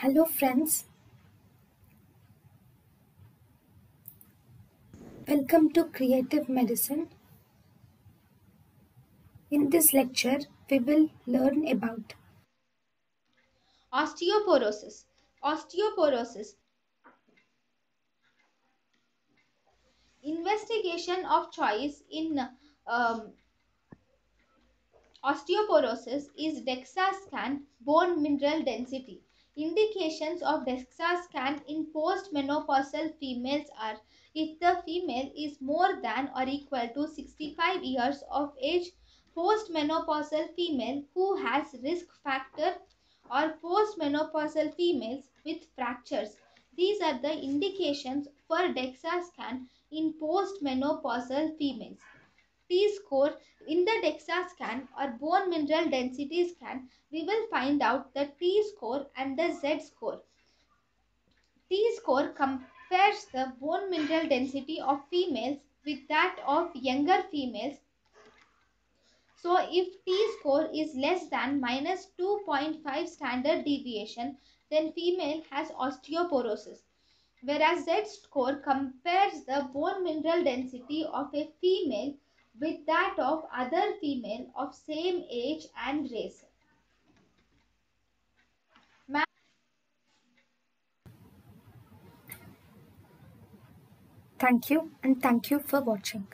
Hello friends. Welcome to Creative Medicine. In this lecture, we will learn about Osteoporosis. Osteoporosis. Investigation of choice in um, osteoporosis is DEXA scan bone mineral density. Indications of DEXA scan in postmenopausal females are if the female is more than or equal to 65 years of age, postmenopausal female who has risk factor or postmenopausal females with fractures. These are the indications for DEXA scan in postmenopausal females. T score in the DEXA scan or bone mineral density scan, we will find out the T score and the Z score. T score compares the bone mineral density of females with that of younger females so if t-score is less than minus 2.5 standard deviation, then female has osteoporosis. Whereas z-score compares the bone mineral density of a female with that of other female of same age and race. Thank you and thank you for watching.